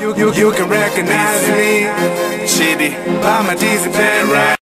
you, you, you can recognize me. Chiddy, by my diesel pen right.